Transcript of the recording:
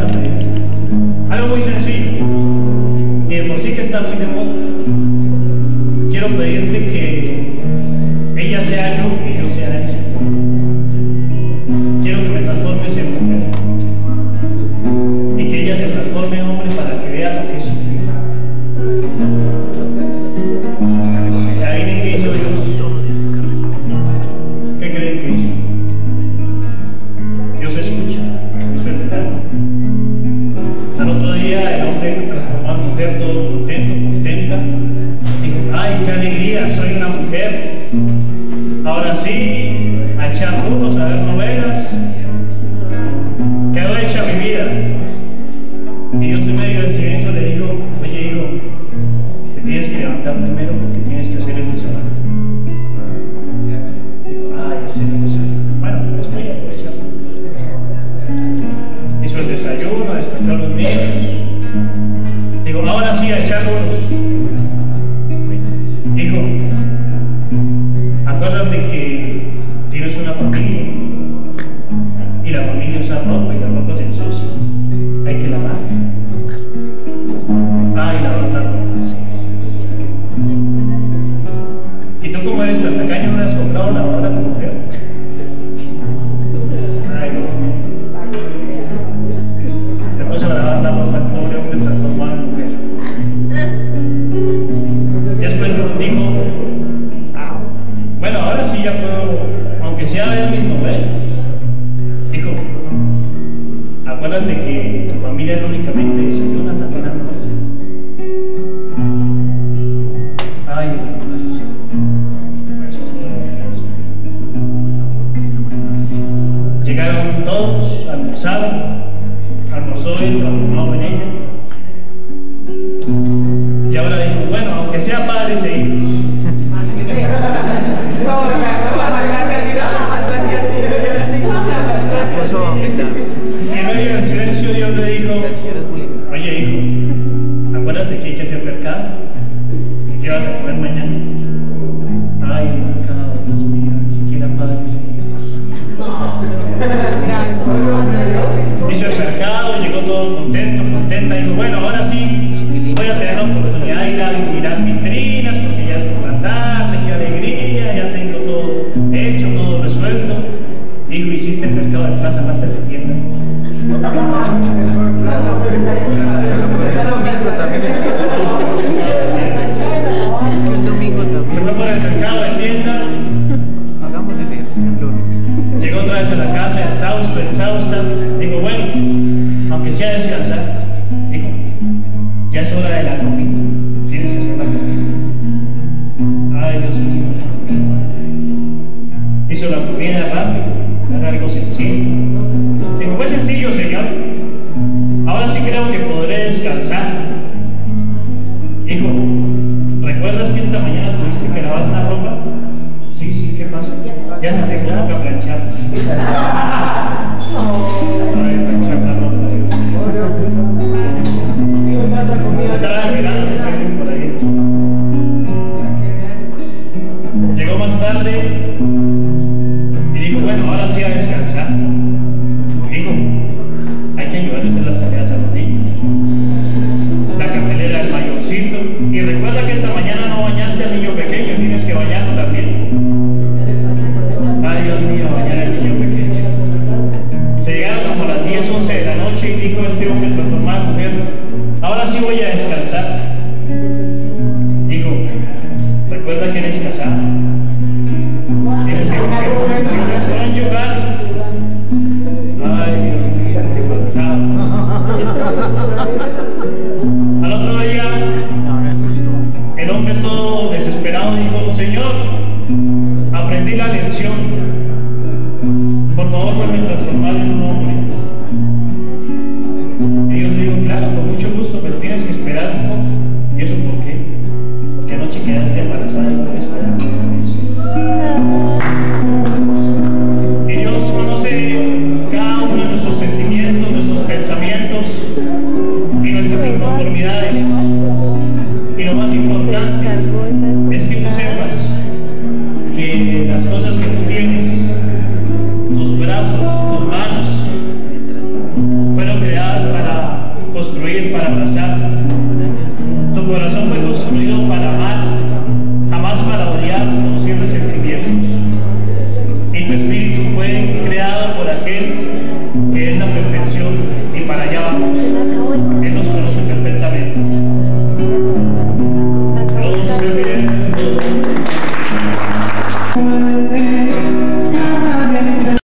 a pedir. Algo muy sencillo, y de por sí que está muy de moda. Quiero pedirte que estoy medio ansioso, le digo, oye hijo, te tienes que levantar primero porque tienes que hacer el desayuno. Digo, ah, ya sé el desayuno. Bueno, después voy a aprovechar. Hizo el desayuno, despachó a los niños. de Tacaño una vez comprado una barra tu mujer. bonsoir. descansar. Ya es hora de la comida. y digo, bueno, ahora sí a eso. tu corazón